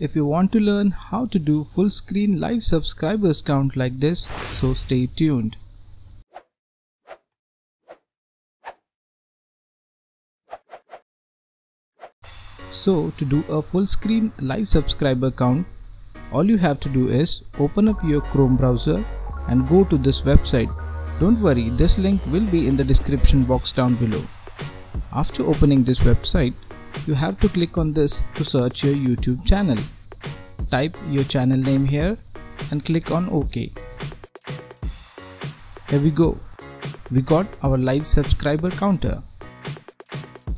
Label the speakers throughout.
Speaker 1: if you want to learn how to do full screen live subscribers count like this, so stay tuned. So to do a full screen live subscriber count, all you have to do is open up your Chrome browser and go to this website. Don't worry, this link will be in the description box down below. After opening this website, you have to click on this to search your YouTube channel. Type your channel name here and click on OK. Here we go. We got our live subscriber counter.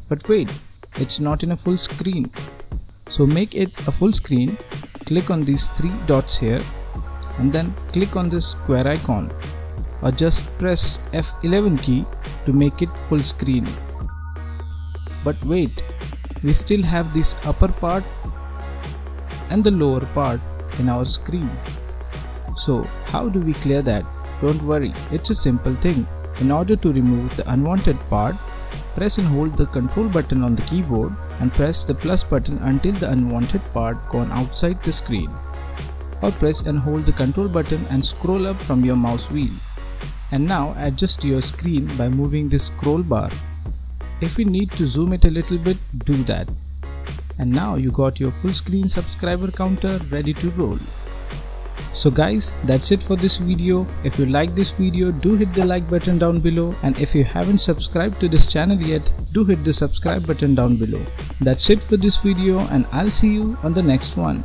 Speaker 1: But wait, it's not in a full screen. So make it a full screen, click on these three dots here and then click on this square icon or just press F11 key to make it full screen. But wait, we still have this upper part and the lower part in our screen. So how do we clear that? Don't worry, it's a simple thing. In order to remove the unwanted part, press and hold the control button on the keyboard and press the plus button until the unwanted part gone outside the screen. Or press and hold the control button and scroll up from your mouse wheel. And now adjust your screen by moving this scroll bar. If you need to zoom it a little bit, do that. And now you got your full screen subscriber counter ready to roll. So guys, that's it for this video. If you like this video, do hit the like button down below and if you haven't subscribed to this channel yet, do hit the subscribe button down below. That's it for this video and I'll see you on the next one.